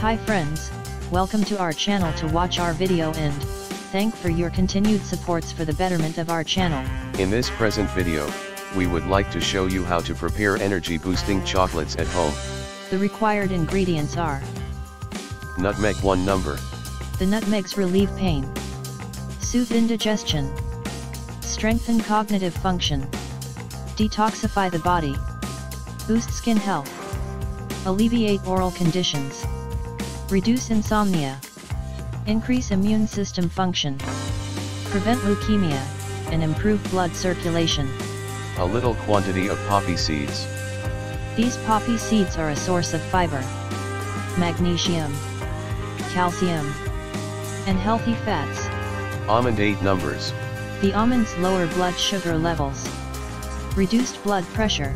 Hi friends, welcome to our channel to watch our video and, thank for your continued supports for the betterment of our channel. In this present video, we would like to show you how to prepare energy boosting chocolates at home. The required ingredients are Nutmeg 1 number, The nutmegs relieve pain, soothe indigestion, strengthen cognitive function, detoxify the body, boost skin health, alleviate oral conditions, reduce insomnia, increase immune system function, prevent leukemia, and improve blood circulation. a little quantity of poppy seeds, These poppy seeds are a source of fiber, magnesium, calcium, and healthy fats. almond 8 numbers, The almonds lower blood sugar levels, reduced blood pressure,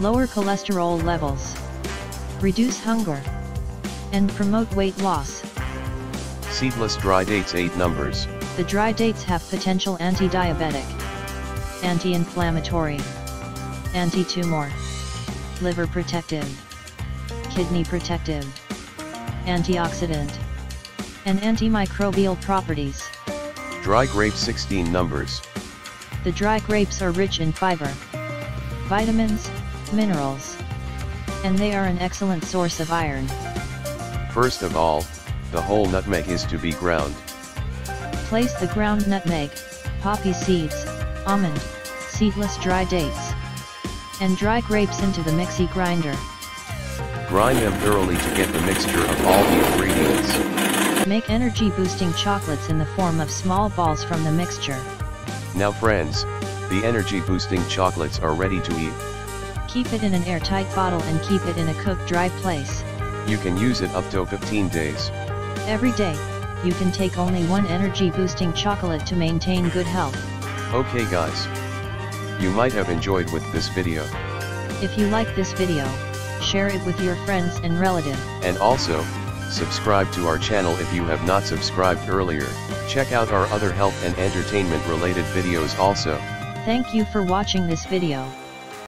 lower cholesterol levels, reduce hunger, and promote weight loss. seedless dry dates 8 numbers, The dry dates have potential anti-diabetic, anti-inflammatory, anti-tumor, liver protective, kidney protective, antioxidant, and antimicrobial properties. dry grape 16 numbers, The dry grapes are rich in fiber, vitamins, minerals, and they are an excellent source of iron. First of all, the whole nutmeg is to be ground. Place the ground nutmeg, poppy seeds, almond, seedless dry dates, and dry grapes into the mixie grinder. Grind them thoroughly to get the mixture of all the ingredients. Make energy boosting chocolates in the form of small balls from the mixture. Now friends, the energy boosting chocolates are ready to eat. Keep it in an airtight bottle and keep it in a cooked dry place. You can use it up to 15 days. Every day, you can take only one energy boosting chocolate to maintain good health. Okay guys. You might have enjoyed with this video. If you like this video, share it with your friends and relatives. And also, subscribe to our channel if you have not subscribed earlier. Check out our other health and entertainment related videos also. Thank you for watching this video.